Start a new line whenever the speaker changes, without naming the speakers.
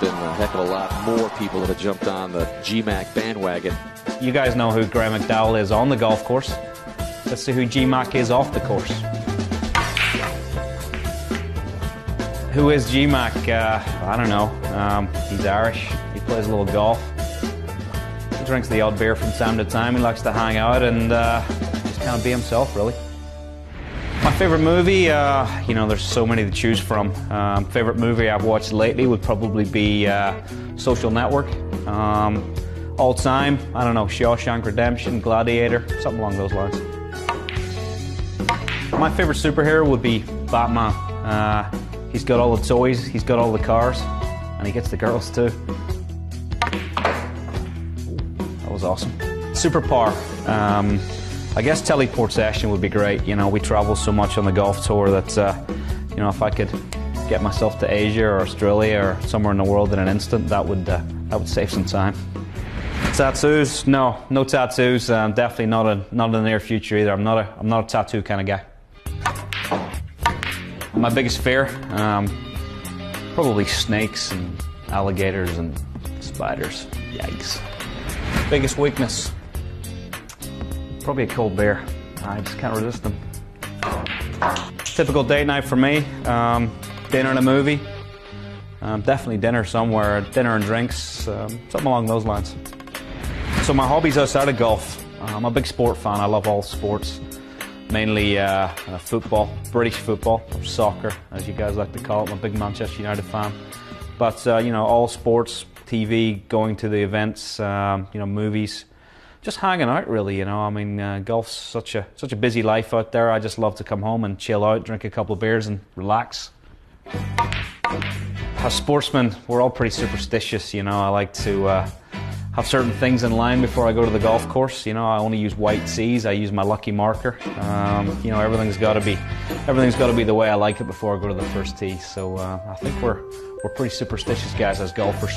there's been a heck of a lot more people that have jumped on the GMAC bandwagon.
You guys know who Graeme McDowell is on the golf course. Let's see who GMAC is off the course. Who is GMAC? Uh, I don't know. Um, he's Irish. He plays a little golf. He drinks the odd beer from time to time. He likes to hang out and uh, just kind of be himself, really. My favorite movie, uh, you know, there's so many to choose from. Um, favorite movie I've watched lately would probably be uh, Social Network. Um, all time, I don't know, Shawshank Redemption, Gladiator, something along those lines. My favorite superhero would be Batman. Uh, he's got all the toys, he's got all the cars, and he gets the girls too. That was awesome. Superpower. Um, I guess teleportation would be great. You know, we travel so much on the golf tour that, uh, you know, if I could get myself to Asia or Australia or somewhere in the world in an instant, that would uh, that would save some time. Tattoos? No, no tattoos. Um, definitely not a not in the near future either. I'm not a I'm not a tattoo kind of guy. My biggest fear, um, probably snakes and alligators and spiders. Yikes. Biggest weakness, probably a cold beer. I just can't resist them. Typical date night for me: um, dinner and a movie. Um, definitely dinner somewhere, dinner and drinks, um, something along those lines. So my hobbies outside of golf, I'm a big sport fan. I love all sports, mainly uh, uh, football, British football, or soccer, as you guys like to call it. I'm a big Manchester United fan. But uh, you know, all sports, TV, going to the events, um, you know, movies, just hanging out. Really, you know. I mean, uh, golf's such a such a busy life out there. I just love to come home and chill out, drink a couple of beers, and relax. As sportsmen, we're all pretty superstitious, you know. I like to uh, have certain things in line before I go to the golf course. You know, I only use white C's. I use my lucky marker. Um, you know, everything's got to be everything's got to be the way I like it before I go to the first tee. So uh, I think we're we're pretty superstitious guys as golfers.